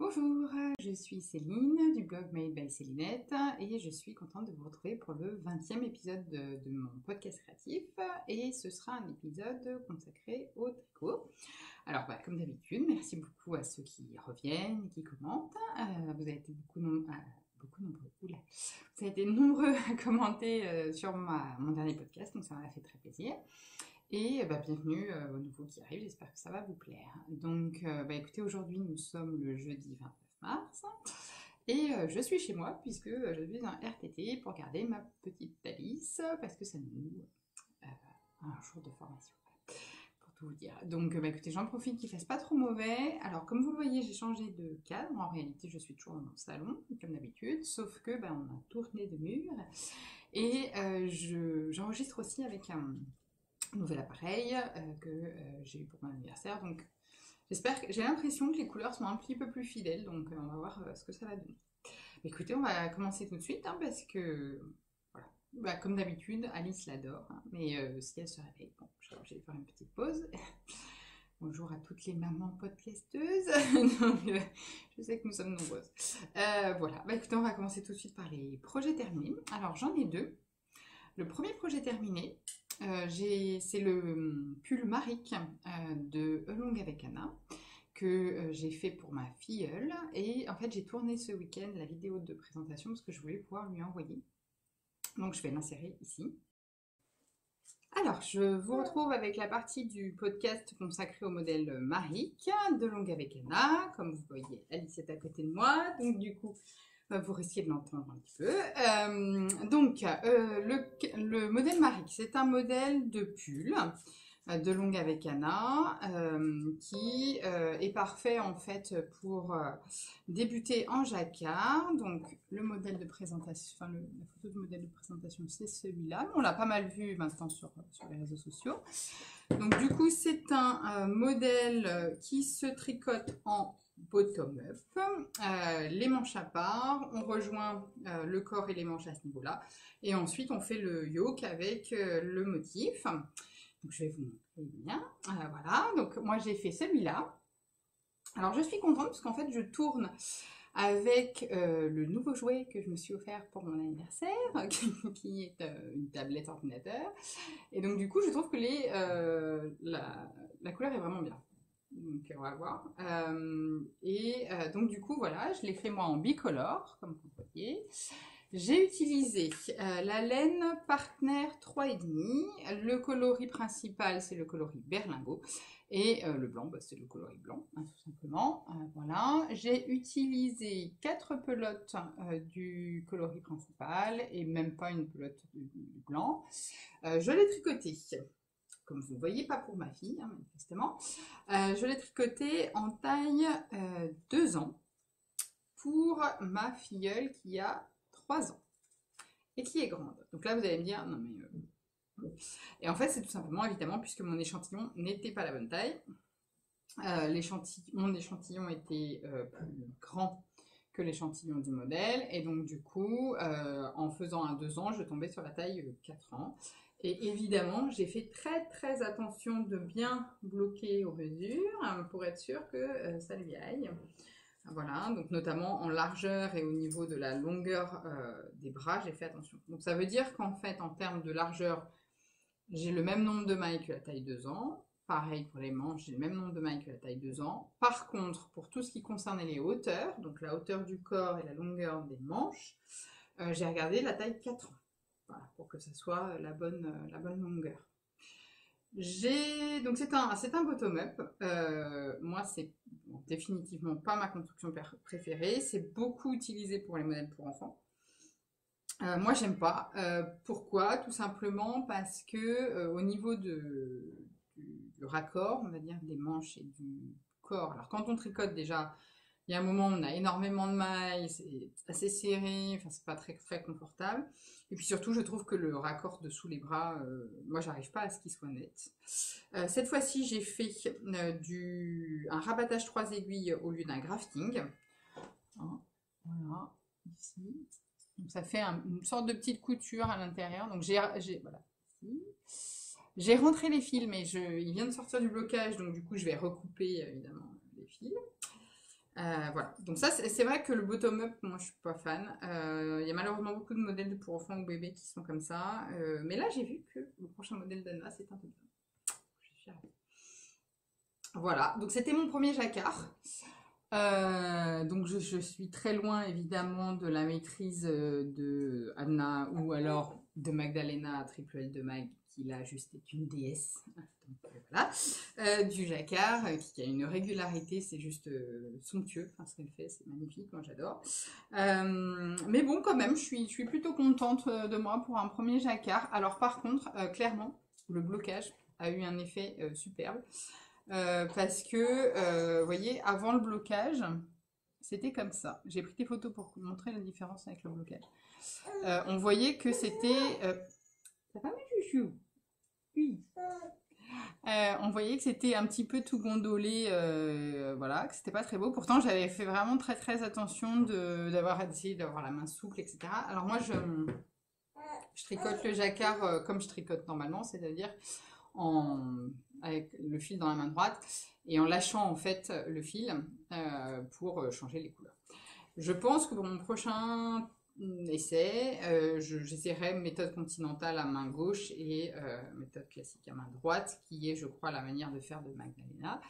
Bonjour, je suis Céline du blog Made by Célinette et je suis contente de vous retrouver pour le 20e épisode de, mon podcast créatif et ce sera un épisode consacré au tricot. Alors bah, comme d'habitude, merci beaucoup à ceux qui reviennent, qui commentent. Euh, vous avez été beaucoup, nombreux, beaucoup nombreux, nombreux à commenter euh, sur mon dernier podcast, donc ça m'a fait très plaisir. Et bah, bienvenue euh, aux nouveaux qui arrivent, j'espère que ça va vous plaire. Donc euh, bah, écoutez, aujourd'hui nous sommes le jeudi 29 mars et euh, je suis chez moi puisque je suis en RTT pour garder ma petite Alice parce que ça nous un jour de formation. Pour tout vous dire. Donc bah, écoutez, j'en profite qu'il fasse pas trop mauvais. Alors comme vous le voyez, j'ai changé de cadre. En réalité, je suis toujours dans mon salon, comme d'habitude, sauf que on a tourné de mur. Et j'enregistre aussi avec un nouvel appareil euh, que euh, j'ai eu pour mon anniversaire. Donc j'espère que j'ai l'impression que les couleurs sont un petit peu plus fidèles, donc euh, on va voir ce que ça va donner. Écoutez, on va commencer tout de suite hein, parce que voilà, bah, comme d'habitude, Alice l'adore, hein, mais si elle se réveille, bon, je vais faire une petite pause. Bonjour à toutes les mamans podcasteuses. je sais que nous sommes nombreuses. voilà, bah, écoutez, on va commencer tout de suite par les projets terminés. Alors j'en ai deux. Le premier projet terminé, euh, c'est le hum, pull Maric euh, de Elong avec Anna que euh, j'ai fait pour ma filleule. Et en fait, j'ai tourné ce week-end la vidéo de présentation parce que je voulais pouvoir lui envoyer. Donc, je vais l'insérer ici. Alors, je vous retrouve avec la partie du podcast consacré au modèle Maric de Longue avec Anna. Comme vous voyez, Alice est à côté de moi. Donc, du coup, vous risquez de l'entendre un petit peu. Euh, donc, euh, le, modèle Marie, c'est un modèle de pull euh, de longue avec Anna qui est parfait en fait pour débuter en jacquard. Donc, le modèle de présentation, enfin, la photo de modèle de présentation, c'est celui-là. On l'a pas mal vu maintenant sur les réseaux sociaux. Donc, du coup, c'est un modèle qui se tricote en bottom-up. Euh, les manches à part, on rejoint euh, le corps et les manches à ce niveau-là. Et ensuite, on fait le yoke avec euh, le motif. Je vais vous montrer bien. voilà, donc moi j'ai fait celui-là. Alors, je suis contente parce qu'en fait, je tourne avec le nouveau jouet que je me suis offert pour mon anniversaire, qui est une tablette ordinateur. Et donc, du coup, je trouve que la couleur est vraiment bien. Donc on va voir. Euh, et euh, donc du coup voilà, je l'ai fait moi en bicolore, comme vous voyez. J'ai utilisé euh, la laine Partner 3,5. Le coloris principal, c'est le coloris berlingot. Et le blanc, bah, c'est le coloris blanc, hein, tout simplement. voilà. J'ai utilisé quatre pelotes du coloris principal et même pas une pelote du blanc. je l'ai tricoté comme vous voyez, pas pour ma fille, hein, manifestement. Euh, je l'ai tricoté en taille 2 euh, ans pour ma filleule qui a 3 ans et qui est grande. Donc là, vous allez me dire, non mais... Euh, et en fait, c'est tout simplement, évidemment, puisque mon échantillon n'était pas la bonne taille. mon échantillon était plus grand que l'échantillon du modèle. Et donc, du coup, en faisant un 2 ans, je tombais sur la taille 4 ans. Et évidemment, j'ai fait très très attention de bien bloquer aux mesures hein, pour être sûr que euh, ça lui aille. Voilà, donc notamment en largeur et au niveau de la longueur euh, des bras, j'ai fait attention. Donc ça veut dire qu'en fait, en termes de largeur, j'ai le même nombre de mailles que la taille 2 ans. Pareil pour les manches, j'ai le même nombre de mailles que la taille 2 ans. Par contre, pour tout ce qui concernait les hauteurs, donc la hauteur du corps et la longueur des manches, euh, j'ai regardé la taille 4 ans pour que ça soit la bonne, euh, la bonne longueur. Donc c'est un un bottom up. Euh, moi c'est définitivement pas ma construction préférée. C'est beaucoup utilisé pour les modèles pour enfants. Euh, moi j'aime pas. pourquoi? Tout simplement parce que au niveau de, du, raccord, on va dire des manches et du corps. Alors quand on tricote déjà, il y a un moment où on a énormément de mailles, c'est assez serré, enfin c'est pas très très confortable. Et puis surtout, je trouve que le raccord dessous les bras, euh, moi, j'arrive pas à ce qu'il soit net. Euh, cette fois-ci, j'ai fait euh, du, un rabattage trois aiguilles au lieu d'un grafting. Hein, voilà, ici. Donc, ça fait une sorte de petite couture à l'intérieur. Donc, j'ai voilà, J'ai rentré les fils, mais je, il vient de sortir du blocage, donc du coup, je vais recouper évidemment les fils. Euh, voilà, donc ça c'est vrai que le bottom-up, moi je suis pas fan. Euh, il y a malheureusement beaucoup de modèles pour enfants ou bébés qui sont comme ça. Euh, mais là j'ai vu que le prochain modèle d'Anna c'est un peu bien. Voilà, donc c'était mon premier jacquard. donc je, je, suis très loin évidemment de la maîtrise de Anna ou alors de Magdalena Triple L de Mag qui là juste est une déesse. voilà. Euh, du jacquard euh, qui a une régularité, c'est juste euh, somptueux. Enfin, ce qu'elle fait, c'est magnifique, moi j'adore. mais bon, quand même, je suis, plutôt contente de moi pour un premier jacquard. Alors par contre, clairement, le blocage a eu un effet superbe. parce que, vous voyez, avant le blocage, c'était comme ça. J'ai pris des photos pour montrer la différence avec le blocage. on voyait que c'était... Mes euh, on voyait que c'était un petit peu tout gondolé, euh, voilà, que c'était pas très beau. Pourtant, j'avais fait vraiment très très attention d'avoir essayé d'avoir la main souple, etc. Alors moi, je, tricote le jacquard euh, comme je tricote normalement, c'est-à-dire avec le fil dans la main droite et en lâchant en fait le fil pour changer les couleurs. Je pense que pour mon prochain essai. Euh, J'essaierai méthode continentale à main gauche et euh, méthode classique à main droite, qui est, je crois, la manière de faire de Magdalena.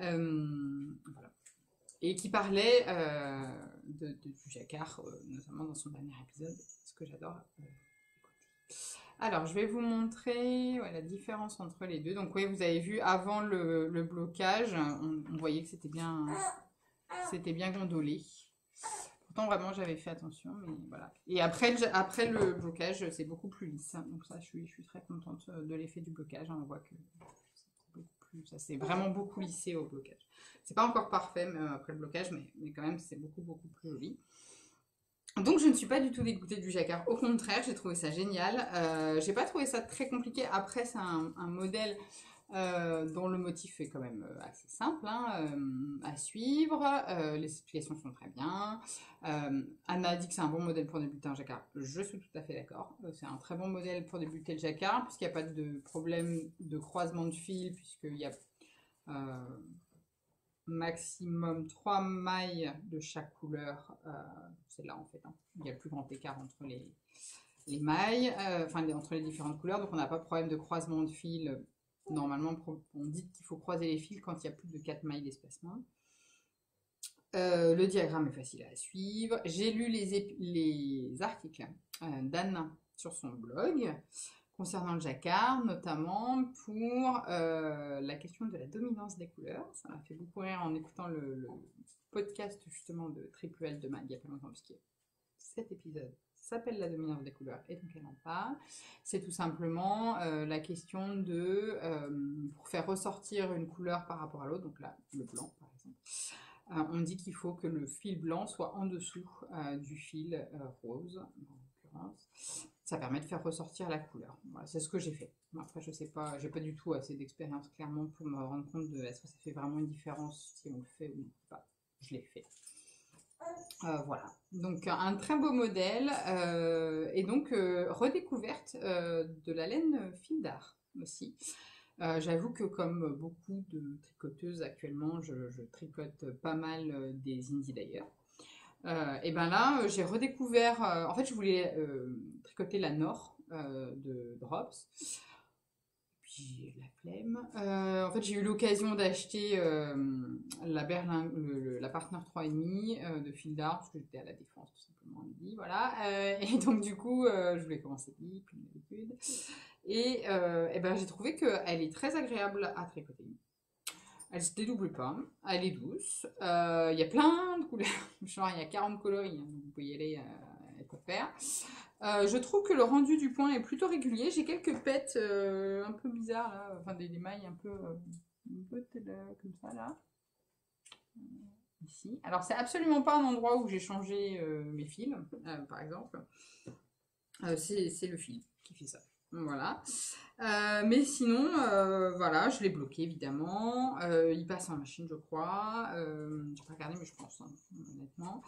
Euh, et qui parlait de, du jacquard, notamment dans son dernier épisode, ce que j'adore Alors, je vais vous montrer la différence entre les deux. Donc, oui, vous avez vu, avant le, blocage, on, on, voyait que c'était bien, c'était bien gondolé vraiment, j'avais fait attention, mais voilà. Et après, après le blocage, c'est beaucoup plus lisse. Donc ça, je suis, je suis très contente de l'effet du blocage. On voit que ça s'est vraiment beaucoup lissé au blocage. C'est pas encore parfait mais, après le blocage, mais, mais quand même, c'est beaucoup, beaucoup plus joli. Donc je ne suis pas du tout dégoûtée du jacquard, au contraire, j'ai trouvé ça génial. Euh, j'ai pas trouvé ça très compliqué. Après, c'est un, modèle euh, dont le motif est quand même euh, assez simple hein, euh, à suivre. les explications sont très bien. Anna a dit que c'est un bon modèle pour débuter un jacquard. Je suis tout à fait d'accord. c'est un très bon modèle pour débuter le jacquard, puisqu'il n'y a pas de problème de croisement de fil, puisqu'il y a maximum 3 mailles de chaque couleur. c'est là en fait. Hein. Il y a le plus grand écart entre les, les mailles, enfin entre les différentes couleurs. Donc on n'a pas de problème de croisement de fil Normalement, on dit qu'il faut croiser les fils quand il y a plus de 4 mailles d'espacement. Euh, le diagramme est facile à suivre. J'ai lu les, les articles euh, d'Anne sur son blog concernant le jacquard, notamment pour euh, la question de la dominance des couleurs. Ça m'a fait beaucoup rire en écoutant le, podcast justement de Triple L de Mag il y a pas longtemps, a 7 épisodes s'appelle la dominance des couleurs et donc elle en parle. C'est tout simplement euh, la question de, euh, pour faire ressortir une couleur par rapport à l'autre, donc là, le blanc par exemple, euh, on dit qu'il faut que le fil blanc soit en dessous du fil rose, en l'occurrence. Ça permet de faire ressortir la couleur. Voilà, c'est ce que j'ai fait. Après, je sais pas, j'ai pas du tout assez d'expérience clairement pour me rendre compte de est-ce que ça fait vraiment une différence si on le fait ou pas. Je l'ai fait. Euh, voilà, donc un très beau modèle euh, et donc euh, redécouverte de la laine fil d'art aussi. J'avoue que comme beaucoup de tricoteuses actuellement, je, tricote pas mal des indies d'ailleurs. et ben là, j'ai redécouvert. en fait, je voulais tricoter la Nord de Drops j'ai la. Euh, en fait, j'ai eu l'occasion d'acheter euh, la la Partner 3,5 euh, de fil d'art, parce que j'étais à la défense tout simplement midi, voilà. et donc, du coup, je voulais commencer vite, comme d'habitude. Et, et, ben, j'ai trouvé qu'elle est très agréable à tricoter. Elle se dédouble pas, elle est douce. Il y a plein de couleurs, genre il y a 40 coloris, hein, vous pouvez y aller, et quoi faire. Euh, je trouve que le rendu du point est plutôt régulier. J'ai quelques pets euh, un peu bizarres là, enfin des, mailles un peu, euh, comme ça là. Ici. Alors c'est absolument pas un endroit où j'ai changé mes fils, par exemple. c'est le fil qui fait ça. Voilà. mais sinon, voilà, je l'ai bloqué évidemment. il passe en machine, je crois. J'ai pas regardé, mais je pense, hein, honnêtement.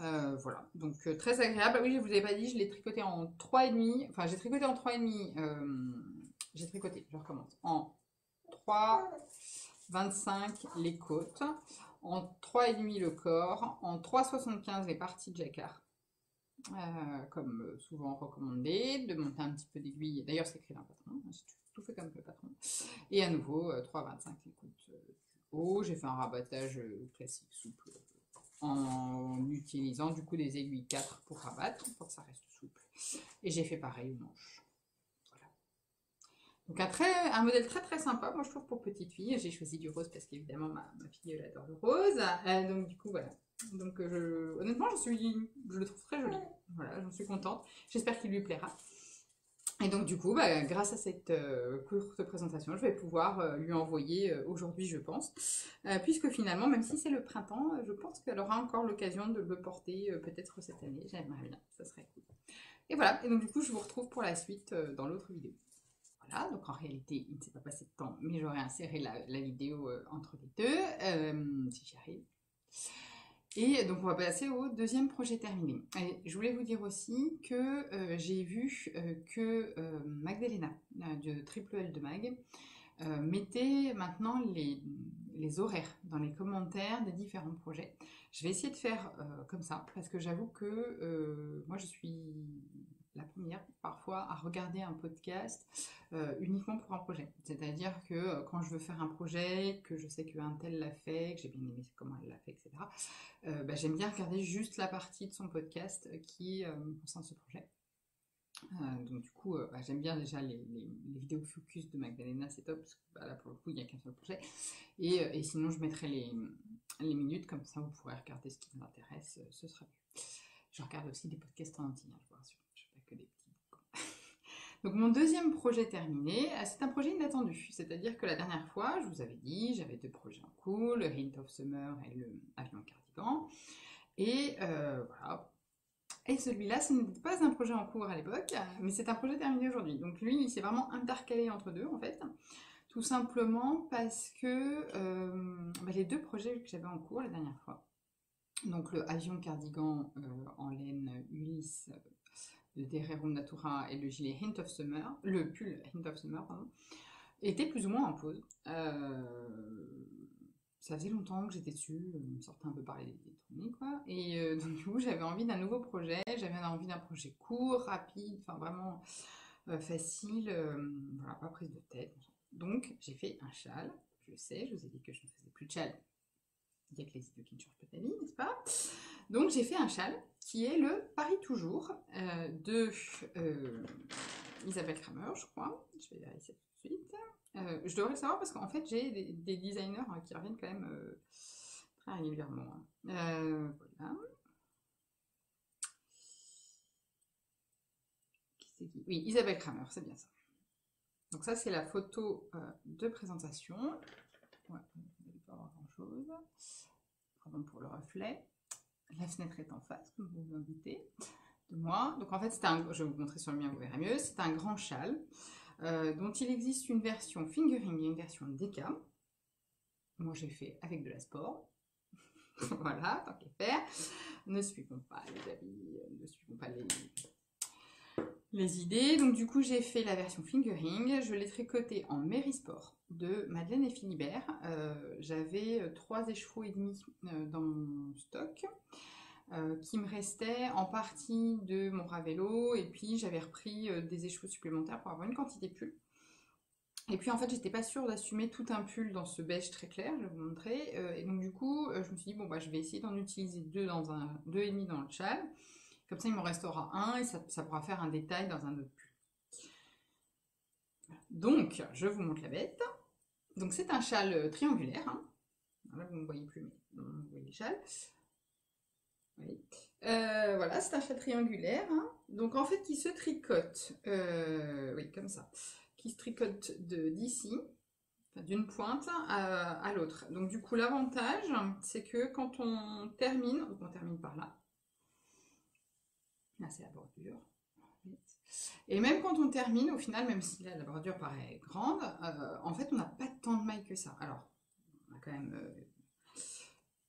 Euh, voilà, donc euh, très agréable. Oui, je vous avais pas dit, je l'ai tricoté en 3,5. Enfin, j'ai tricoté en 3,5. Euh, j'ai tricoté, je recommence. En 3, 25 les côtes. en 3,5 le corps, en 3,75 les parties de jacquard, comme souvent recommandé, de monter un petit peu d'aiguille. D'ailleurs, c'est écrit dans le patron, hein, tout fait comme le patron. Et à nouveau, 3,25 les côtes haut. J'ai fait un rabattage classique souple en utilisant du coup des aiguilles 4 pour rabattre, pour que ça reste souple. Et j'ai fait pareil aux manches. Donc un, très, un modèle très très sympa, moi je trouve pour petite fille. J'ai choisi du rose parce qu'évidemment ma, fille elle adore le rose. Euh, donc du coup voilà. Donc honnêtement je, suis, je le trouve très joli. Voilà, j'en suis contente. J'espère qu'il lui plaira. Et donc du coup, bah, grâce à cette euh, courte présentation, je vais pouvoir lui envoyer aujourd'hui, je pense. puisque finalement, même si c'est le printemps, je pense qu'elle aura encore l'occasion de le porter peut-être cette année. J'aimerais bien, ça serait cool. Et voilà, et donc du coup, je vous retrouve pour la suite dans l'autre vidéo. Voilà, donc en réalité, il ne s'est pas passé de temps, mais j'aurais inséré la, vidéo euh, entre les deux, euh, si j'y arrive. Et donc on va passer au deuxième projet terminé. je voulais vous dire aussi que euh, j'ai vu que Magdalena de Triple L de Mag mettait maintenant les, horaires dans les commentaires des différents projets. Je vais essayer de faire comme ça parce que j'avoue que moi je suis la première parfois à regarder un podcast euh, uniquement pour un projet. C'est-à-dire que euh, quand je veux faire un projet, que je sais qu'un tel l'a fait, que j'ai bien aimé comment elle l'a fait, etc., euh, bah, j'aime bien regarder juste la partie de son podcast qui concerne ce projet. donc du coup, bah, j'aime bien déjà les, vidéos focus de Magdalena, c'est top, parce que bah, là pour le coup, il n'y a qu'un seul projet. Et, sinon, je mettrai les, minutes, comme ça vous pourrez regarder ce qui vous intéresse, ce sera mieux. Je regarde aussi des podcasts en entier, hein, je vous rassure. Donc mon deuxième projet terminé, euh, c'est un projet inattendu. C'est-à-dire que la dernière fois, je vous avais dit, j'avais deux projets en cours, le Hint of Summer et le Avion Cardigan. Et euh, voilà. Et celui-là, ce n'était pas un projet en cours à l'époque, mais c'est un projet terminé aujourd'hui. Donc lui, il s'est vraiment intercalé entre deux en fait. Tout simplement parce que euh, bah, les deux projets que j'avais en cours la dernière fois, donc le avion cardigan en laine Ulysse le Dererum Natura et le gilet Hint of Summer, le pull Hint of Summer, pardon, étaient plus ou moins en pause. Euh, ça faisait longtemps que j'étais dessus, je me sortais un peu par les tournées, quoi. Et euh, donc, du coup, j'avais envie d'un nouveau projet, j'avais envie d'un projet court, rapide, enfin vraiment euh, facile, voilà, pas prise de tête. Donc, j'ai fait un châle, je sais, je vous ai dit que je ne faisais plus de châle. Il y a que les idées qui ne changent pas ta vie, n'est-ce pas? Donc, j'ai fait un châle qui est le Paris Toujours euh, de euh, Isabelle Kramer, je crois. Je vais vérifier tout de suite. Euh, je devrais le savoir parce qu'en fait, j'ai des, designers hein, qui reviennent quand même très régulièrement. Hein. voilà. Oui, Isabelle Kramer, c'est bien ça. Donc ça, c'est la photo de présentation. Ouais, vous ne pas voir grand-chose. Pardon pour le reflet. La fenêtre est en face, comme vous doutez, de moi. Donc en fait, c'est un, je vais vous montrer sur le mien, vous verrez mieux. C'est un grand châle euh, dont il existe une version fingering et une version déca. Moi, j'ai fait avec de la sport. voilà, tant qu'à faire. Ne suivons pas les avis, ne suivons pas les, les idées. Donc du coup, j'ai fait la version fingering. Je l'ai tricoté en Sport de Madeleine et Philibert. Euh, j'avais euh, trois écheveaux et demi euh, dans mon stock. qui me restait en partie de mon Ravello et puis j'avais repris des écheveaux supplémentaires pour avoir une quantité de pull. Et puis en fait j'étais pas sûre d'assumer tout un pull dans ce beige très clair, je vais vous montrer. et donc du coup je me suis dit bon bah je vais essayer d'en utiliser deux dans un deux et demi dans le châle. Comme ça il m'en restera un et ça, pourra faire un détail dans un autre pull. Donc je vous montre la bête. Donc c'est un châle triangulaire. Hein. Là, vous ne voyez plus, mais vous voyez le châle. Euh, voilà, c'est un châle triangulaire. Hein. Donc en fait, qui se tricote, euh, oui, comme ça, qui se tricote d'ici, d'une pointe à, l'autre. Donc du coup, l'avantage, c'est que quand on termine, on termine par là. Là, c'est la bordure. Et même quand on termine, au final, même si la bordure paraît grande, euh, en fait, on n'a pas tant de mailles que ça. Alors, on a quand même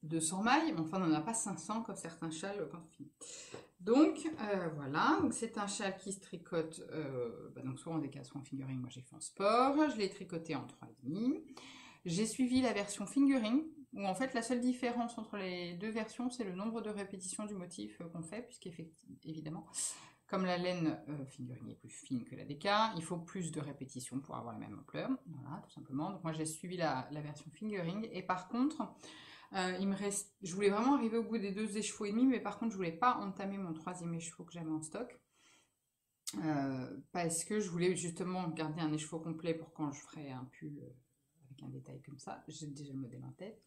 200 euh, mailles, mais enfin, on n'en a pas 500 comme certains châles quand on finit. Donc, euh, voilà. C'est un châle qui se tricote, bah, donc soit en décal, soit en fingering. Moi, j'ai fait en sport. Je l'ai tricoté en 3,5. J'ai suivi la version fingering où en fait la seule différence entre les deux versions, c'est le nombre de répétitions du motif qu'on fait, puisqu'évidemment, comme la laine euh, fingering est plus fine que la DK, il faut plus de répétitions pour avoir la même ampleur, voilà, tout simplement. Donc moi j'ai suivi la, version fingering, et par contre, euh, il me reste, je voulais vraiment arriver au bout des deux écheveaux et demi, mais par contre je voulais pas entamer mon troisième écheveau que j'avais en stock, euh, parce que je voulais justement garder un écheveau complet pour quand je ferai un pull un détail comme ça, j'ai déjà le modèle en tête.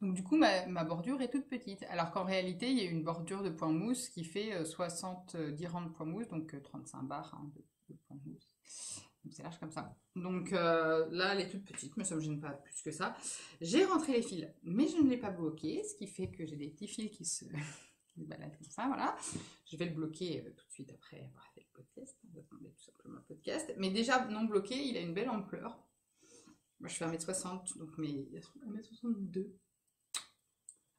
Donc du coup, ma, bordure est toute petite. Alors qu'en réalité, il y a une bordure de point mousse qui fait 70 euh, rangs de point mousse, donc 35 euh, barres hein, de, point mousse. Donc c'est large comme ça. Donc euh, là, elle est toute petite, mais ça ne me gêne pas plus que ça. J'ai rentré les fils, mais je ne l'ai pas bloqué, ce qui fait que j'ai des petits fils qui se, baladent comme ça, voilà. Je vais le bloquer tout de suite après avoir fait le podcast. Attendre tout simplement le podcast. Mais déjà, non bloqué, il a une belle ampleur. Moi, je fais 1m60, donc mes 1m62.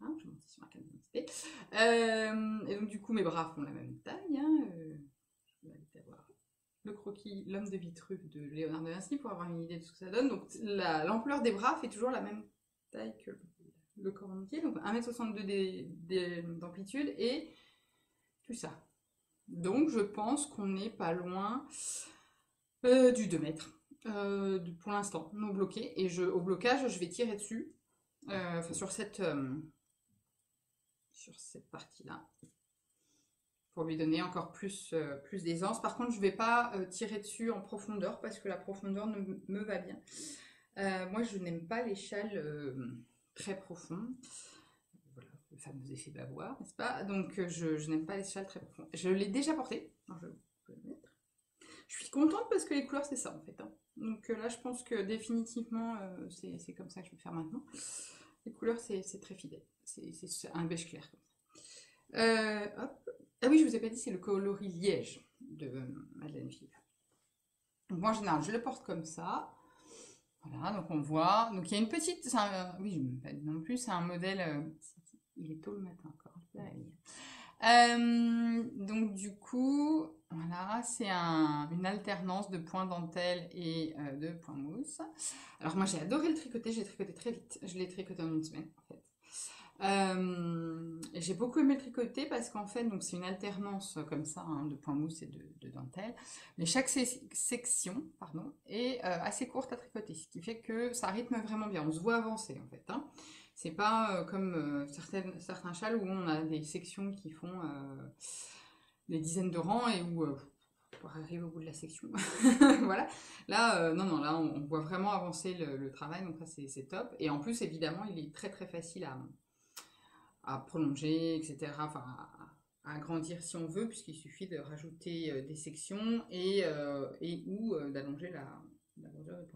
Hein, je monte sur ma carte d'identité. Euh, et donc, du coup, mes bras font la même taille. Hein, euh, je vais voir le croquis L'homme de Vitruve de Léonard de Vinci pour avoir une idée de ce que ça donne. Donc, l'ampleur des bras fait toujours la même taille que le corps entier. Donc, 1m62 d'amplitude et tout ça. Donc, je pense qu'on n'est pas loin euh, du 2 mètres. Pour l'instant, non bloqué. Et je, au blocage, je vais tirer dessus. Enfin, sur cette sur cette partie-là pour lui donner encore plus, euh, plus d'aisance. Par contre, je ne vais pas euh, tirer dessus en profondeur parce que la profondeur ne me va bien. Euh, moi, je n'aime pas les châles très profonds. Voilà, le fameux effet bavoir, n'est-ce pas? Donc, je, n'aime pas les châles très profonds. Je l'ai déjà porté. je, je suis contente parce que les couleurs, c'est ça en fait. Hein. Donc là, je pense que définitivement, c'est comme ça que je vais faire maintenant. Les couleurs, c'est très fidèle. C'est un beige clair. Euh, ah oui, je vous ai pas dit, c'est le coloris liège de Madeleine Philippe. Donc moi, en général, je le porte comme ça. Voilà, donc on voit. Donc il y a une petite. oui, je ne pas non plus, c'est un modèle. Euh, il est tôt le matin. Euh, donc du coup, voilà, c'est une alternance de points dentelle et de points mousse. Alors moi j'ai adoré le tricoter, j'ai tricoté très vite. Je l'ai tricoté en une semaine en fait. Euh, j'ai beaucoup aimé le tricoter parce qu'en fait, donc c'est une alternance comme ça hein, de points mousse et de, dentelle. Mais chaque section, pardon, est euh, assez courte à tricoter, ce qui fait que ça rythme vraiment bien. On se voit avancer en fait. Hein. C'est pas euh, comme certaines, certains châles où on a des sections qui font des dizaines de rangs et où pour arriver au bout de la section. voilà. Là, non, non, là, on, voit vraiment avancer le, travail, donc ça, c'est top. Et en plus, évidemment, il est très, très facile à, prolonger, etc. Enfin, à, agrandir si on veut, puisqu'il suffit de rajouter euh, des sections et, euh, ou euh, d'allonger la, bordure de.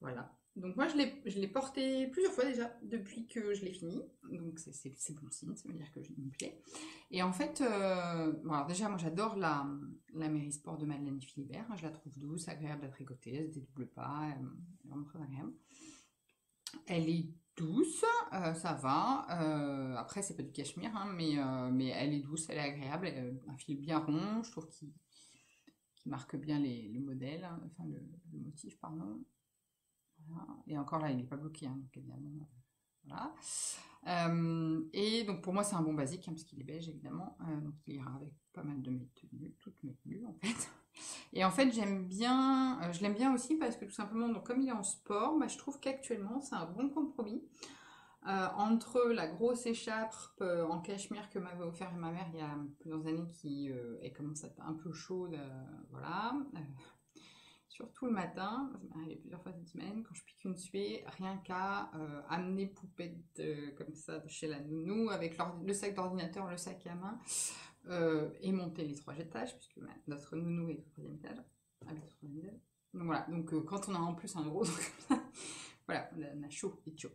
Voilà. Donc moi, je l'ai porté plusieurs fois déjà depuis que je l'ai fini. Donc c'est bon signe, ça veut dire que je me plaît. Et en fait, alors déjà, moi j'adore la, la Mary Sport de Madeleine Philibert. Je la trouve douce, agréable à tricoter, elle se dédouble pas, elle est vraiment très agréable. Elle est douce, euh, ça va. Euh, après, c'est pas du cachemire, hein, mais, euh, mais elle est douce, elle est agréable. un fil bien rond, je trouve qu'il marque bien les, le modèle, hein, enfin le, motif, pardon. Et encore là, il n'est pas bloqué, hein, donc évidemment. Voilà. et donc pour moi, c'est un bon basique, parce qu'il est beige, évidemment. donc il ira avec pas mal de mes tenues, toutes mes tenues, en fait. Et en fait, j'aime bien, euh, je l'aime bien aussi parce que tout simplement, donc comme il est en sport, bah, je trouve qu'actuellement, c'est un bon compromis euh, entre la grosse écharpe euh, en cachemire que m'avait offert ma mère il y a plusieurs années qui est commence à être un peu chaude, voilà. Surtout le matin, ça m'est arrivé plusieurs fois cette semaine, quand je pique une suée, rien qu'à amener poupette comme ça de chez la nounou avec le sac d'ordinateur, le sac à main, euh, et monter les trois étages, puisque notre nounou est au troisième étage. Donc voilà, donc euh, quand on a en plus un gros, voilà, on a chaud et chaud.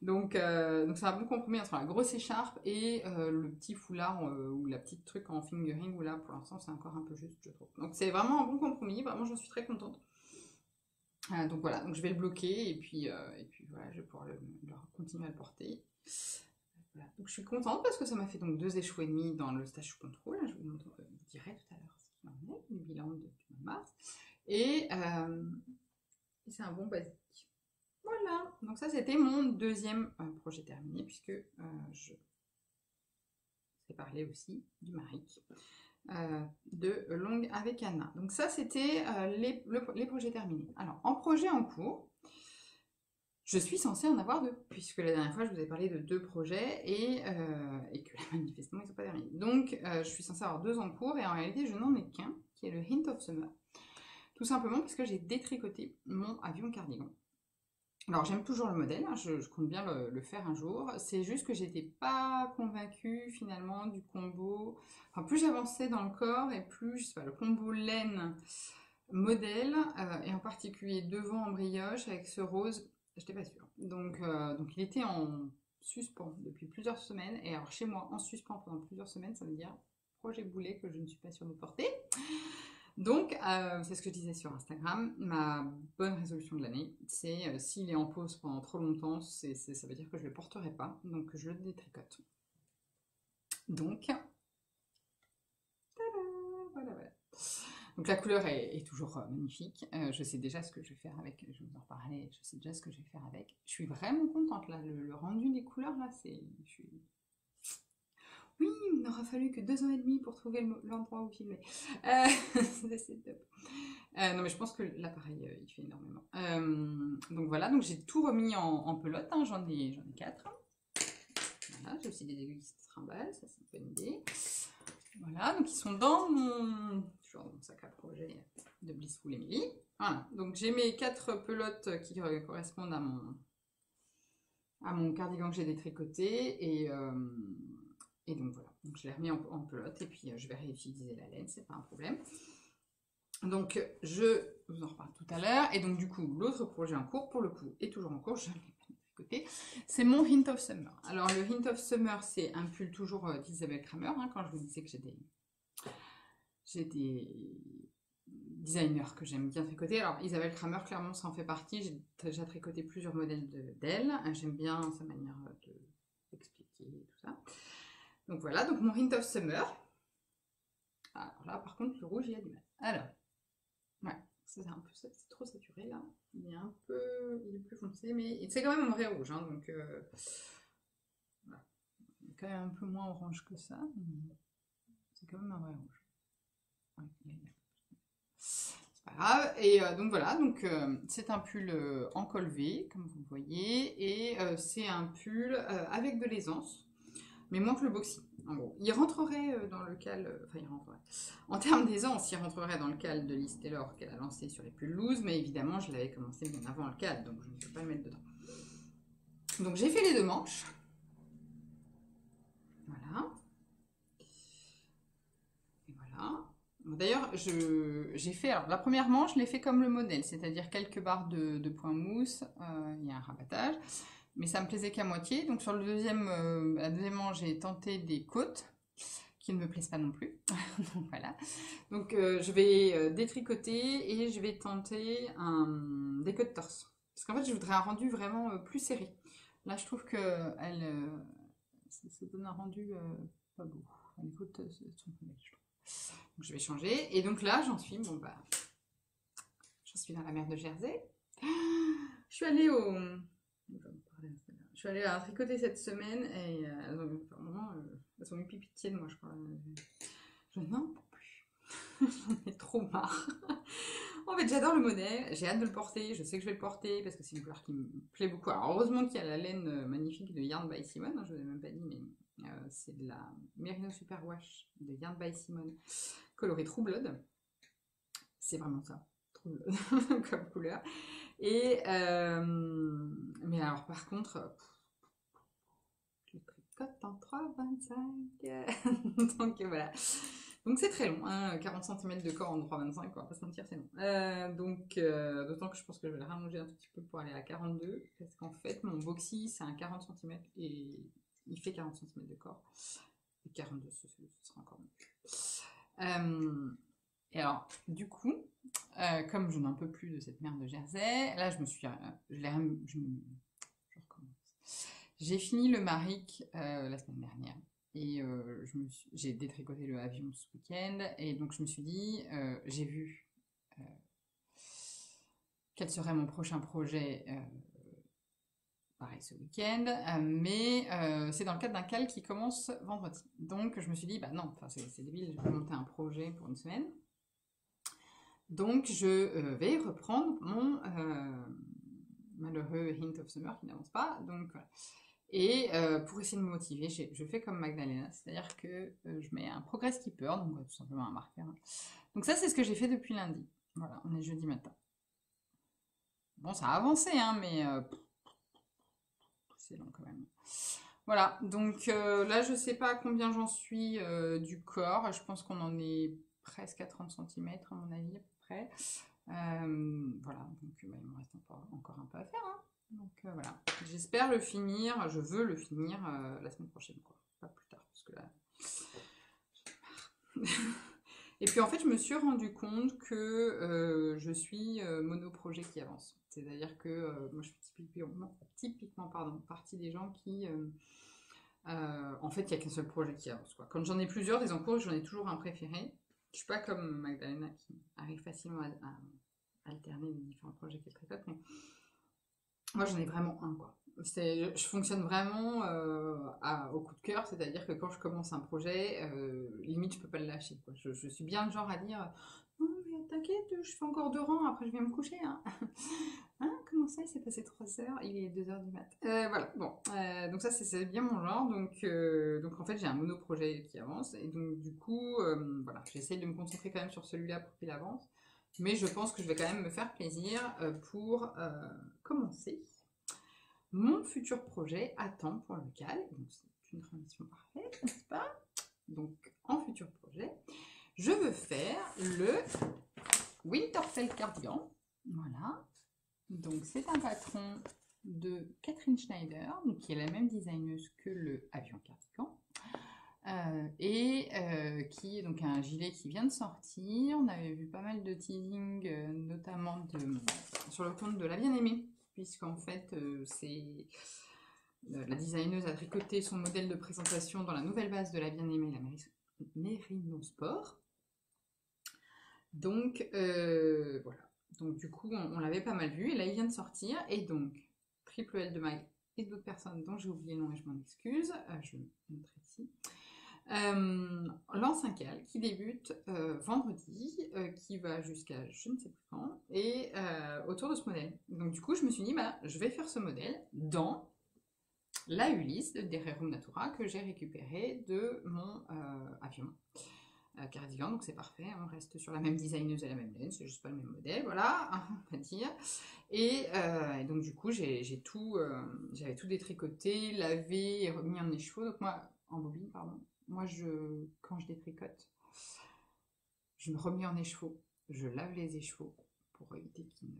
Donc euh, donc c'est un bon compromis entre la grosse écharpe et le petit foulard ou la petite truc en fingering où là pour l'instant c'est encore un peu juste je trouve. Donc c'est vraiment un bon compromis, vraiment j'en suis très contente. donc voilà, donc je vais le bloquer et puis, et puis voilà, je vais pouvoir continuer à le porter. Donc je suis contente parce que ça m'a fait donc deux échoués et demi dans le stage contrôle. Je vous, euh, dirai tout à l'heure ce qu'il en est, le bilan de mars. Et, euh, et c'est un bon basique. Voilà, donc ça, c'était mon deuxième projet terminé, puisque je vais parler aussi du Maric. de Longue avec Anna. Donc ça, c'était les, les, projets terminés. Alors, en projet en cours, je suis censée en avoir deux, puisque la dernière fois, je vous ai parlé de deux projets et, euh, que manifestement, ils ne sont pas terminés. Donc, euh, je suis censée avoir deux en cours et en réalité, je n'en ai qu'un, qui est le Hint of Summer. Tout simplement parce que j'ai détricoté mon avion cardigan. Alors, j'aime toujours le modèle, hein, je, compte bien le, faire un jour. C'est juste que j'étais pas convaincue finalement du combo. Enfin, plus j'avançais dans le corps et plus, le combo laine modèle, euh, et en particulier devant en brioche avec ce rose J'étais pas sûre. Donc, euh, donc il était en suspens depuis plusieurs semaines. Et alors chez moi, en suspens pendant plusieurs semaines, ça veut dire projet boulet que je ne suis pas sûre de porter. Donc, euh, c'est ce que je disais sur Instagram. Ma bonne résolution de l'année, c'est euh, s'il est en pause pendant trop longtemps, ça veut dire que je ne le porterai pas. Donc, je le détricote. Donc, voilà, voilà. Donc la couleur est, toujours euh, magnifique. Je sais déjà ce que je vais faire avec. Je vous en reparler. Je sais déjà ce que je vais faire avec. Je suis vraiment contente là. Le, rendu des couleurs là, c'est. Oui, il n'aura fallu que deux ans et demi pour trouver l'endroit où filmer. Euh, c'est top. non mais je pense que l'appareil il fait énormément. donc voilà, donc j'ai tout remis en, pelote. Hein. J'en ai, ai quatre. Voilà, j'ai aussi des aiguilles trimbales, ça c'est une bonne idée. Voilà, donc ils sont dans mon mon sac à projet de Blissful Emily. Voilà, donc j'ai mes quatre pelotes qui correspondent à mon, à mon cardigan que j'ai détricoté et, euh, et donc voilà, donc je l'ai remis en, pelote et puis euh, je vais réutiliser la laine, c'est pas un problème. Donc je vous en reparle tout à l'heure et donc du coup l'autre projet en cours pour le coup est toujours en cours, je l'ai côté, c'est mon Hint of Summer. Alors le Hint of Summer c'est un pull toujours euh, d'Isabelle Kramer, hein, quand je vous disais que j'ai des j'ai des designers que j'aime bien tricoter. Alors Isabelle Kramer, clairement, ça en fait partie. J'ai déjà tricoté plusieurs modèles d'elle. j'aime bien sa manière d'expliquer tout ça. Donc voilà, donc mon Hint of Summer. Alors là, par contre, le rouge, il y a du mal. Alors, ouais, c'est un peu trop saturé là. Il est un peu, il est plus foncé, mais c'est quand même un vrai rouge, hein, donc euh, voilà. Il est quand même un peu moins orange que ça. C'est quand même un vrai rouge. C'est pas grave. Et euh, donc voilà, donc euh, c'est un pull en col V, comme vous le voyez, et c'est un pull avec de l'aisance, mais moins que le boxy. En gros, il rentrerait dans le cal, enfin il rentrerait. En termes d'aisance, il rentrerait dans le cal de Liz Taylor qu'elle a lancé sur les pulls loose, mais évidemment, je l'avais commencé bien avant le cal, donc je ne peux pas le mettre dedans. Donc j'ai fait les deux manches. Voilà. Et voilà. D'ailleurs, j'ai fait, alors la première manche, je l'ai fait comme le modèle, c'est-à-dire quelques barres de, points mousse, euh, il y a un rabattage, mais ça me plaisait qu'à moitié. Donc sur le deuxième, euh, la deuxième j'ai tenté des côtes, qui ne me plaisent pas non plus. donc voilà. Donc euh, je vais détricoter et je vais tenter des côtes torse. Parce qu'en fait, je voudrais un rendu vraiment plus serré. Là, je trouve que elle, ça, donne un rendu pas beau. Les côtes sont belles, je trouve je vais changer. Et donc là, j'en suis, bon bah, j'en suis dans la mer de Jersey. Je suis allée au... Je suis allée à tricoter cette semaine et euh, elles, ont, vraiment, euh, elles ont eu pitié de moi, je crois. Je n'en peux plus. J'en ai trop marre. en fait, j'adore le modèle, j'ai hâte de le porter, je sais que je vais le porter parce que c'est une couleur qui me plaît beaucoup. Alors, heureusement qu'il y a la laine euh, magnifique de Yarn by Simone, je ne vous ai même pas dit, mais euh, c'est de la Merino Super Wash de Yarn by Simone, coloré True Blood. C'est vraiment ça, True Blood comme couleur. Et, euh, mais alors par contre, je tricote en 3,25. Donc voilà. Donc c'est très long, 40 hein, cm de corps en 3,25, on va pas se mentir, c'est long. Euh, donc d'autant que je pense que je vais le rallonger un tout petit peu pour aller à 42, parce qu'en fait mon boxy c'est un 40 cm et il fait 40 cm de corps. Et 42, ce, sera encore mieux. Euh, et alors, du coup, euh, comme je n'en peux plus de cette merde de Jersey, là, je me suis. Euh, je, je, recommence. J'ai fini le Maric la semaine dernière. Et j'ai détricoté le avion ce week-end. Et donc, je me suis dit, j'ai vu quel serait mon prochain projet pareil ce week-end, mais c'est dans le cadre d'un cal qui commence vendredi. Donc je me suis dit, bah non, c'est débile, je vais monter un projet pour une semaine. Donc je vais reprendre mon malheureux Hint of Summer qui n'avance pas. Donc. Et euh, pour essayer de me motiver, je fais comme Magdalena, c'est-à-dire que euh, je mets un progress keeper, donc tout simplement un marqueur. Donc ça, c'est ce que j'ai fait depuis lundi. Voilà, on est jeudi matin. Bon, ça a avancé, hein, mais euh, c'est long quand même. Voilà, donc là, je sais pas combien j'en suis du corps. Je pense qu'on en est presque à 30 cm, à mon avis, près. voilà, donc bah, il me reste encore, un peu à faire. Hein. Donc euh, voilà, j'espère le finir, je veux le finir euh, la semaine prochaine, quoi. Pas plus tard, parce que là, Et puis en fait, je me suis rendu compte que euh, je suis monoprojet qui avance. C'est-à-dire que moi, je suis typiquement, typiquement pardon, partie des gens qui... en fait, il n'y a qu'un seul projet qui avance. Quoi. Quand j'en ai plusieurs, des encours, j'en ai toujours un préféré. Je suis pas comme Magdalena qui arrive facilement à, alterner les différents projets qu'elle traite, mais moi, j'en ai vraiment un, quoi. Je, fonctionne vraiment euh, au coup de cœur, c'est-à-dire que quand je commence un projet, euh, limite, je peux pas le lâcher. Je, suis bien le genre à dire t'inquiète, je fais encore deux rangs, après je viens me coucher. Hein. hein comment ça Il s'est passé trois heures, il est deux heures du mat. Euh, voilà, bon. donc, ça, c'est bien mon genre. Donc, donc en fait, j'ai un mono-projet qui avance. Et donc, du coup, voilà, j'essaye de me concentrer quand même sur celui-là pour qu'il avance. Mais je pense que je vais quand même me faire plaisir euh, pour euh, commencer. Mon futur projet attend pour le cal. c'est une transition parfaite, n'est-ce pas? Donc, en futur projet, je veux faire le Winterfell Cardigan. Voilà. Donc, c'est un patron de Catherine Schneider, qui est la même designeuse que le avion cardigan. Euh, et euh, qui est donc un gilet qui vient de sortir. On avait vu pas mal de teasing, euh, notamment sur le compte de la bien-aimée, puisqu'en fait, c'est la designeuse a tricoté son modèle de présentation dans la nouvelle base de la bien-aimée, la Mérino Sport. Donc, voilà. Donc, du coup, on, l'avait pas mal vu, et là, il vient de sortir, et donc, triple L de maille et d'autres personnes dont j'ai oublié le nom et je m'en excuse, je le montrer ici. Euh, cal qui débute euh, vendredi, euh, qui va jusqu'à je ne sais plus quand, et euh, autour de ce modèle. Donc du coup, je me suis dit, bah, je vais faire ce modèle dans la Ulysse de Dererum Natura que j'ai récupéré de mon avion cardigan, donc c'est parfait, on reste sur la même designeuse et la même laine, c'est juste pas le même modèle, voilà, on va dire. Et, donc du coup, j'ai tout, j'avais tout détricoté, lavé et remis en écheveau, donc moi, en bobine, pardon, moi, je, quand je détricote, je me remets en écheveau, je lave les écheveaux pour éviter qu'ils ne...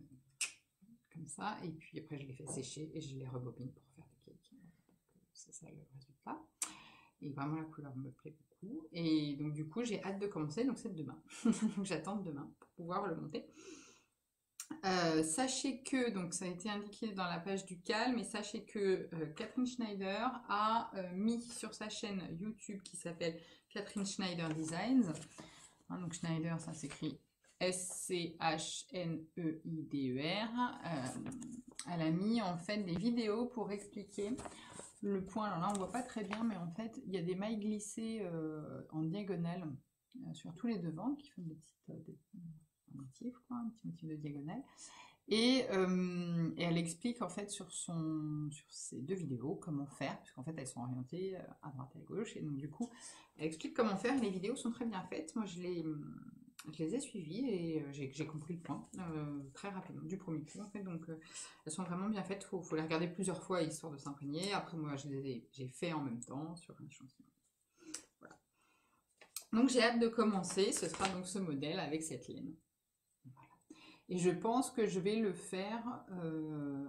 comme ça, et puis après je les fais sécher et je les rebobine pour faire des cakes. C'est ça le résultat. Et vraiment la couleur me plaît beaucoup. Et donc du coup j'ai hâte de commencer, donc c'est demain. donc j'attends demain pour pouvoir le monter. Euh, sachez que, donc ça a été indiqué dans la page du cal, mais sachez que euh, Catherine Schneider a euh, mis sur sa chaîne YouTube qui s'appelle Catherine Schneider Designs. Hein, donc Schneider, ça s'écrit S-C-H-N-E-I-D-E-R. elle a mis en fait des vidéos pour expliquer le point. Alors là, on voit pas très bien, mais en fait, il y a des mailles glissées en diagonale sur tous les devants qui font des petites motif, un petit motif de diagonale. Euh, et, elle explique en fait sur, son, sur ces deux vidéos comment faire, puisqu'en fait elles sont orientées euh, à droite et à gauche. Et donc du coup, elle explique comment faire. Les vidéos sont très bien faites. Moi je les, je les ai suivies et euh, j'ai compris le point très rapidement, du premier coup en fait. Donc elles sont vraiment bien faites. Il faut, les regarder plusieurs fois histoire de s'imprégner. Après moi j'ai fait en même temps sur un échantillon. Voilà. Donc j'ai hâte de commencer. Ce sera donc ce modèle avec cette laine. Et je pense que je vais le faire euh,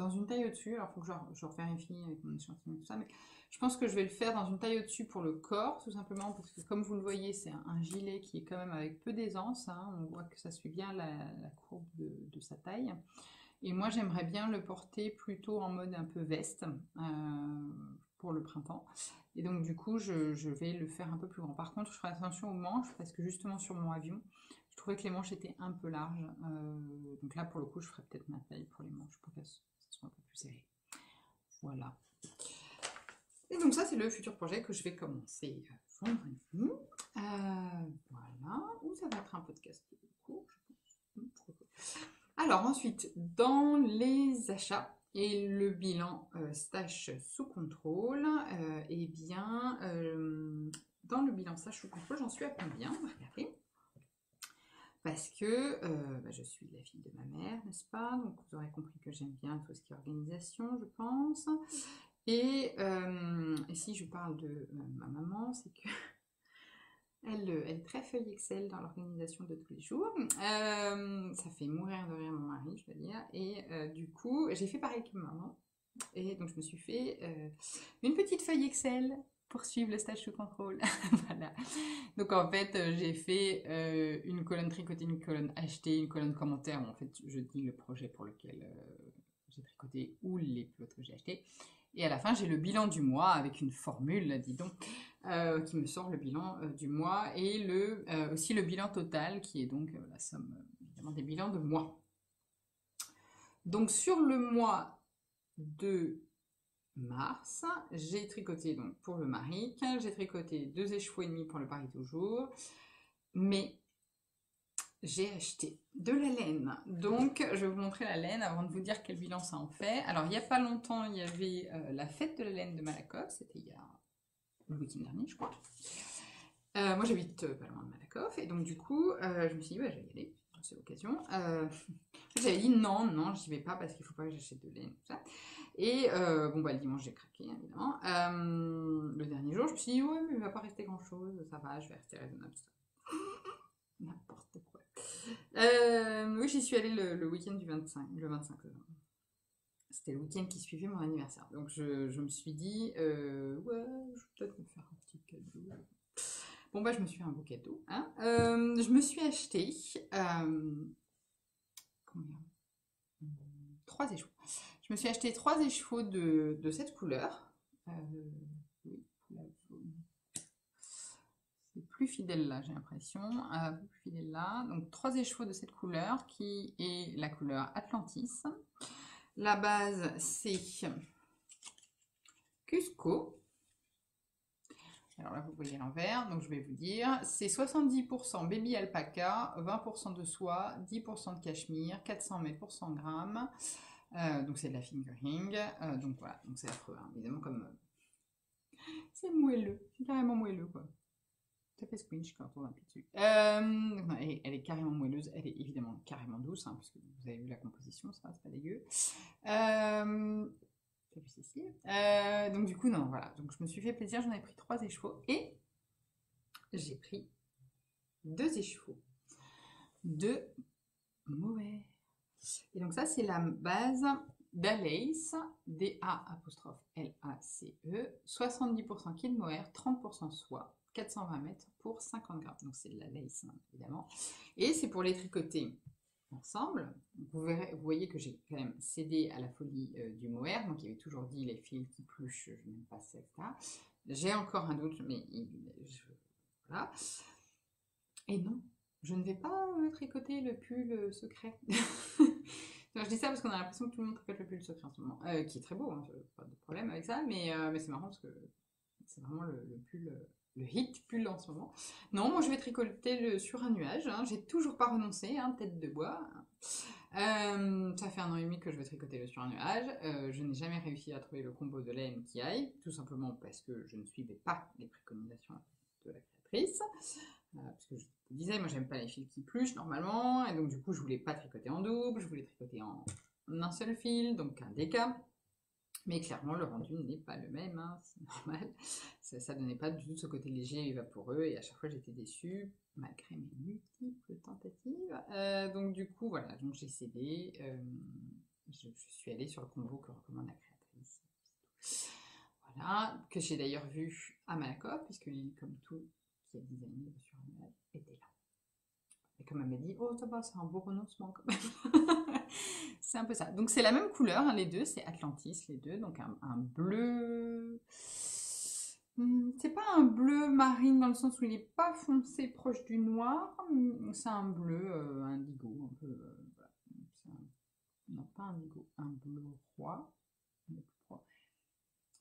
dans une taille au-dessus. Alors, faut que je, je vérifie avec mon échantillon et tout ça. Mais je pense que je vais le faire dans une taille au-dessus pour le corps, tout simplement parce que, comme vous le voyez, c'est un, gilet qui est quand même avec peu d'aisance. Hein. On voit que ça suit bien la, courbe de, sa taille. Et moi, j'aimerais bien le porter plutôt en mode un peu veste euh, pour le printemps. Et donc, du coup, je, je, vais le faire un peu plus grand. Par contre, je ferai attention aux manches parce que justement sur mon avion, je trouvais que les manches étaient un peu larges. Euh, donc là, pour le coup, je ferai peut-être ma taille pour les manches pour qu'elles un peu plus serrées. Voilà. Et donc ça, c'est le futur projet que je vais commencer vendredi. Euh, voilà. Ou ça va être un podcast je pense. Alors ensuite, dans les achats et le bilan euh, stash sous contrôle, euh, eh bien, euh, dans le bilan stash sous contrôle, j'en suis à combien? Regarder. Parce que bah, je suis la fille de ma mère, n'est-ce pas? Donc vous aurez compris que j'aime bien tout ce qui est organisation, je pense. Et, et si je parle de ma maman, c'est que elle, est très feuille Excel dans l'organisation de tous les jours. Euh, ça fait mourir de rire mon mari, je veux dire. Et euh, du coup, j'ai fait pareil que maman. Et donc, je me suis fait euh, une petite feuille Excel pour suivre le stage sous contrôle. voilà. Donc, en fait, j'ai fait une colonne tricotée, une colonne achetée, une colonne commentaire. en fait, je dis le projet pour lequel j'ai tricoté ou les pilotes que j'ai achetés. Et à la fin, j'ai le bilan du mois avec une formule, dis donc, euh, qui me sort le bilan euh, du mois et le, euh, aussi le bilan total qui est donc la somme évidemment des bilans de mois. Donc sur le mois de mars, j'ai tricoté donc pour le Maric, j'ai tricoté deux écheveaux et demi pour le Paris toujours, mais j'ai acheté de la laine. Donc, je vais vous montrer la laine avant de vous dire quel bilan ça en fait. Alors, il n'y a pas longtemps, il y avait euh, la fête de la laine de Malakoff. C'était il y a le week-end dernier, je crois. Euh, moi, j'habite euh, pas loin de Malakoff. Et donc, du coup, je me suis dit, je vais y aller. C'est l'occasion. J'avais dit non, non, j'y vais pas parce qu'il faut pas que j'achète de ça. Et bon, bah, le dimanche, j'ai craqué, évidemment. le dernier jour, je me suis dit, ouais, mais il va pas rester grand-chose. Ça va, je vais rester raisonnable. N'importe quoi. Euh, oui, j'y suis allée le, week-end du 25, le 25. C'était le week-end qui suivait mon anniversaire. Donc je, me suis dit, euh, ouais, je vais peut-être me faire un petit cadeau. Bon, bah, je me suis fait un beau cadeau. Hein. Euh, je me suis acheté. combien? Trois écheveaux. Je me suis acheté trois écheveaux de, de cette couleur. oui, plus fidèle là, j'ai l'impression. Euh, plus fidèle là. Donc trois écheveaux de cette couleur qui est la couleur Atlantis. La base c'est Cusco. Alors là, vous voyez l'envers, donc je vais vous dire, c'est 70% baby alpaca, 20% de soie, 10% de cachemire, 400 mètres pour 100 grammes. Euh, donc c'est de la fingering. Euh, donc voilà, donc c'est affreux, hein, évidemment comme... c'est moelleux, c'est carrément moelleux quoi. Ça fait squinch quand on appuie dessus. Euh, elle, est carrément moelleuse, elle est évidemment carrément douce, hein, puisque vous avez vu la composition, ça c'est pas dégueu. Euh, donc du coup, non, voilà. Donc je me suis fait plaisir, j'en ai pris trois écheveaux et j'ai pris deux écheveaux de mohair. Et donc ça, c'est la base d'Alace, D-A apostrophe L-A-C-E, 70% kit mohair, 30% soie. 420 mètres pour 50 grammes. Donc c'est de la lace, hein, évidemment. Et c'est pour les tricoter ensemble. Vous, voyez que j'ai quand même cédé à la folie euh, du mohair. Donc il avait toujours dit les fils qui pluchent, je n'aime pas ça, etc. J'ai encore un doute, mais voilà. Et non, je ne vais pas euh, tricoter le pull euh, secret. je dis ça parce qu'on a l'impression que tout le monde tricote le pull secret en ce moment, qui est très beau, hein, pas de problème avec ça, mais, mais c'est marrant parce que c'est vraiment le, le pull le hit pull en ce moment. Non, moi je vais tricoter le, sur un nuage. Hein. J'ai toujours pas renoncé, hein, tête de bois. Euh, ça fait un an et demi que je vais tricoter le sur un nuage. Euh, je n'ai jamais réussi à trouver le combo de laine qui aille, tout simplement parce que je ne suivais pas les préconisations de la créatrice. Euh, parce que je vous disais, moi j'aime pas les fils qui pluchent normalement, et donc du coup je voulais pas tricoter en double, je voulais tricoter en un seul fil, donc un déca. Mais clairement, le rendu n'est pas le même, hein, c'est normal. Ça, ne donnait pas du tout ce côté léger et vaporeux, et à chaque fois j'étais déçue, malgré mes multiples tentatives. Euh, donc du coup, voilà, donc j'ai cédé. Euh, je, suis allée sur le combo que recommande la créatrice. Voilà, que j'ai d'ailleurs vu à Malakoff, puisque comme tout, qui a designé sur un était là. Et comme elle m'a dit, oh ça va, c'est un beau renoncement c'est un peu ça. Donc c'est la même couleur, hein, les deux, c'est Atlantis, les deux. Donc un, bleu. Hmm, c'est pas un bleu marine dans le sens où il n'est pas foncé proche du noir. C'est un bleu euh, indigo, un peu. Euh, non, pas indigo, un bleu roi.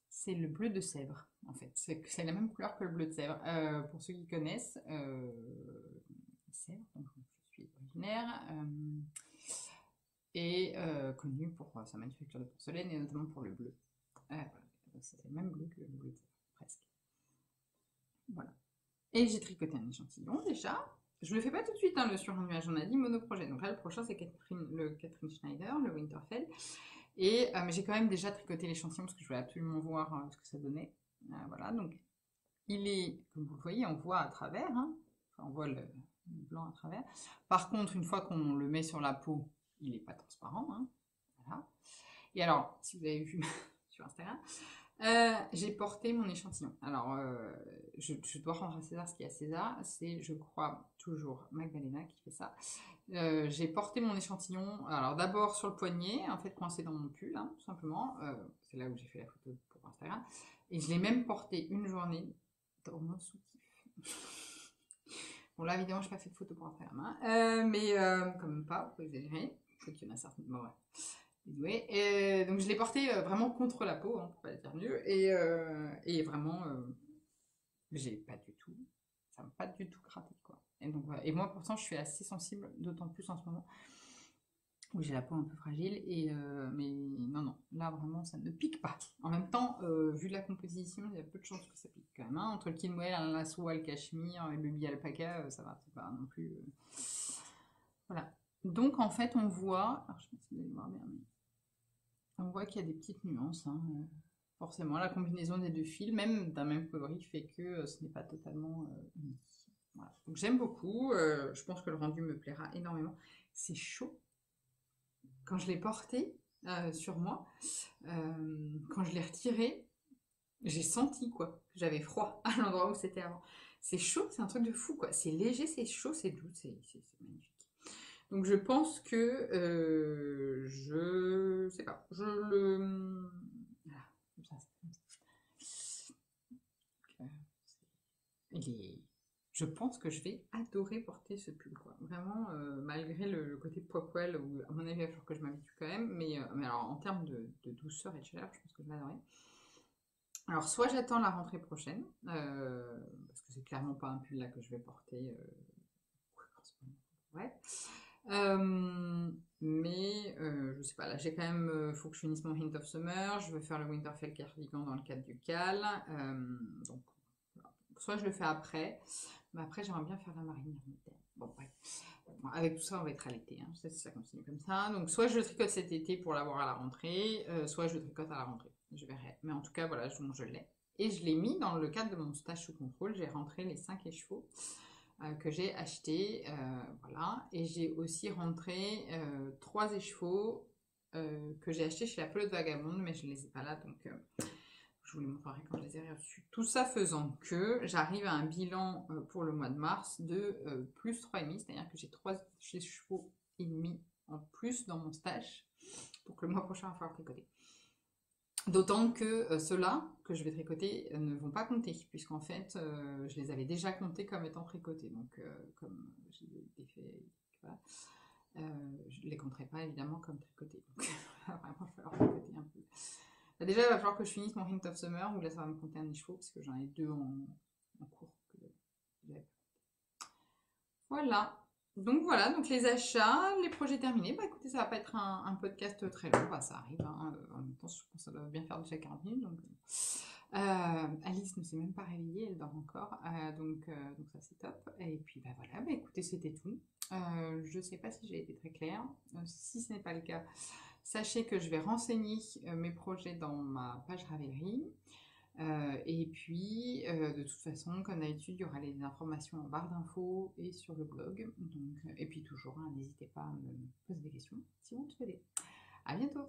c'est le bleu de Sèvres, en fait. C'est la même couleur que le bleu de Sèvres. Euh, pour ceux qui connaissent, euh, je suis originaire, euh, et connu pour sa manufacture de porcelaine et notamment pour le bleu. C'est le même bleu que le bleu presque. Voilà. Et j'ai tricoté un échantillon déjà. Je le fais pas tout de suite, hein, le sur un nuage, on a dit monoprojet. Donc là, le prochain, c'est le Catherine Schneider, le Winterfell. Et euh, j'ai quand même déjà tricoté l'échantillon parce que je voulais absolument voir euh, ce que ça donnait. Euh, voilà, donc il est, comme vous le voyez, on voit à travers, hein. on voit le, blanc à travers. Par contre, une fois qu'on le met sur la peau, il n'est pas transparent. Hein. Voilà. Et alors, si vous avez vu sur Instagram, j'ai porté mon échantillon. Alors, je, dois rendre à César ce qui est à César. C'est, je crois, toujours Magdalena qui fait ça. Euh, j'ai porté mon échantillon, alors d'abord sur le poignet, en fait coincé dans mon pull, hein, tout simplement. Euh, c'est là où j'ai fait la photo pour Instagram. Et je l'ai même porté une journée dans mon soutif. bon là évidemment je n'ai pas fait de photo pour Instagram, hein. euh, mais quand même pas, faut exagérer. Je qu'il y en a certains. Bon, ouais. Et, donc je l'ai porté vraiment contre la peau, hein, pour pas dire mieux. Et, et vraiment, j'ai pas du tout, ça m'a pas du tout gratté quoi. Et, donc, et moi, pourtant, je suis assez sensible, d'autant plus en ce moment où j'ai la peau un peu fragile. Et, euh, mais non, non, là vraiment, ça ne pique pas. En même temps, euh, vu la composition, il y a peu de chances que ça pique quand même. Hein. Entre le un lasso, le cachemire, le baby alpaca, euh, ça va, c'est pas non plus. Voilà. Donc en fait, on voit. Alors, je sais pas si vous allez voir bien, mais. On voit qu'il y a des petites nuances. Hein, forcément, la combinaison des deux fils, même d'un même coloris, fait que ce n'est pas totalement unique. Donc j'aime beaucoup, euh, je pense que le rendu me plaira énormément. C'est chaud. Quand je l'ai porté euh, sur moi, euh, quand je l'ai retiré, j'ai senti quoi, j'avais froid à l'endroit où c'était avant. C'est chaud, c'est un truc de fou quoi. C'est léger, c'est chaud, c'est doux, c'est magnifique. Donc je pense que je sais pas, je le voilà, Il est je pense que je vais adorer porter ce pull. Quoi. Vraiment, euh, malgré le, côté poil, à mon avis, il va falloir que je m'habitue quand même. Mais, euh, mais, alors, en termes de, douceur et de chaleur, je pense que je vais adorer. Alors, soit j'attends la rentrée prochaine, euh, parce que c'est clairement pas un pull là que je vais porter. ouais. mais je sais pas, là j'ai quand même, faut que je finisse mon Hint of Summer, je veux faire le Winterfell cardigan dans le cadre du cal, donc soit je le fais après, mais après, j'aimerais bien faire la marinière Bon, avec tout ça, on va être à l'été. Hein. Ça, ça continue comme ça. Donc, soit je le tricote cet été pour l'avoir à la rentrée, euh, soit je le tricote à la rentrée. Je verrai. Mais en tout cas, voilà, je, je l'ai. Et je l'ai mis dans le cadre de mon stage sous contrôle. J'ai rentré les 5 écheveaux euh, que j'ai achetés. Euh, voilà. Et j'ai aussi rentré 3 écheveaux que j'ai achetés chez la pelote vagabonde, mais je ne les ai pas là. Donc, je vous les montrerai quand je les ai reçus. Tout ça faisant que j'arrive à un bilan euh, pour le mois de mars de euh, plus 3,5, c'est-à-dire que j'ai 3 chevaux et demi en plus dans mon stage pour que le mois prochain, il va falloir tricoter. D'autant que euh, ceux-là que je vais tricoter ne vont pas compter, puisqu'en fait, je les avais déjà comptés comme étant tricotés. Donc, comme j'ai des faits, voilà, je ne les compterai pas évidemment comme tricotés. Donc, vraiment, il va falloir tricoter un peu. Bah, déjà, il va falloir que je finisse mon Hint of Summer, où là, ça va me compter un chevaux, parce que j'en ai deux en, cours. voilà. Donc voilà, donc les achats, les projets terminés. Bah écoutez, ça va pas être un, podcast très long, bah, ça arrive. Hein. En même temps, je pense que ça doit bien faire déjà 40 minutes. Donc... Euh, Alice ne s'est même pas réveillée, elle dort encore, euh, donc, euh, donc ça c'est top. Et puis bah voilà, bah écoutez, c'était tout. je ne sais pas si j'ai été très claire. si ce n'est pas le cas, Sachez que je vais renseigner euh, mes projets dans ma page Ravelry. Euh, et puis, euh, de toute façon, comme d'habitude, il y aura les informations en barre d'infos et sur le blog. et puis toujours, hein, n'hésitez pas à me poser des questions si vous le souhaitez. À bientôt